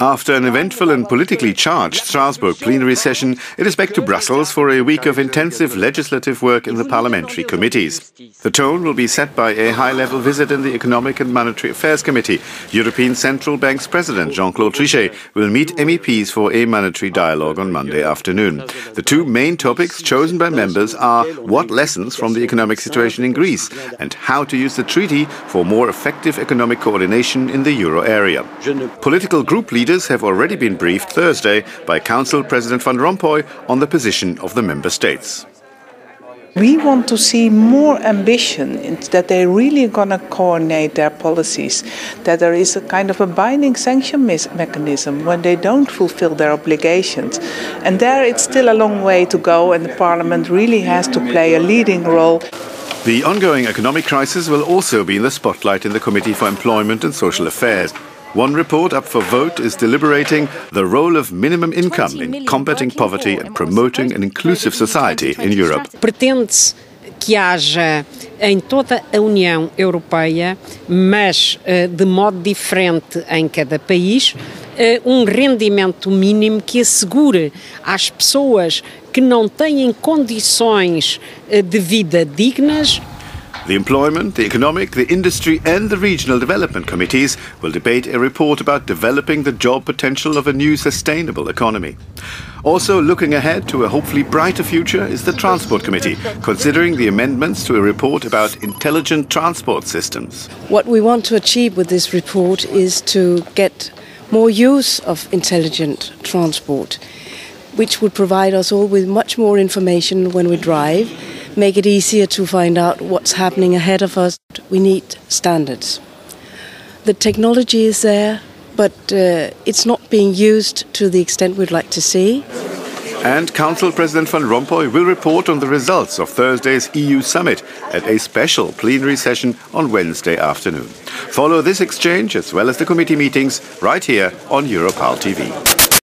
After an eventful and politically charged Strasbourg plenary session, it is back to Brussels for a week of intensive legislative work in the parliamentary committees. The tone will be set by a high-level visit in the Economic and Monetary Affairs Committee. European Central Bank's President Jean-Claude Trichet will meet MEPs for a monetary dialogue on Monday afternoon. The two main topics chosen by members are what lessons from the economic situation in Greece and how to use the treaty for more effective economic coordination in the euro area. Political group leaders leaders have already been briefed Thursday by Council President Van Rompuy on the position of the member states. We want to see more ambition that they're really going to coordinate their policies, that there is a kind of a binding sanction mechanism when they don't fulfill their obligations. And there it's still a long way to go, and the Parliament really has to play a leading role. The ongoing economic crisis will also be in the spotlight in the Committee for Employment and Social Affairs. One report up for vote is deliberating the role of minimum income in combating poverty and promoting an inclusive society in Europe. Pretende-se que haja em toda a União Europeia, mas uh, de modo diferente em cada país, uh, um rendimento mínimo que assegure às pessoas que não têm condições uh, de vida dignas The Employment, the Economic, the Industry and the Regional Development Committees will debate a report about developing the job potential of a new sustainable economy. Also looking ahead to a hopefully brighter future is the Transport Committee, considering the amendments to a report about intelligent transport systems. What we want to achieve with this report is to get more use of intelligent transport, which would provide us all with much more information when we drive make it easier to find out what's happening ahead of us. We need standards. The technology is there, but uh, it's not being used to the extent we'd like to see. And Council President Van Rompuy will report on the results of Thursday's EU summit at a special plenary session on Wednesday afternoon. Follow this exchange as well as the committee meetings right here on Europarl TV.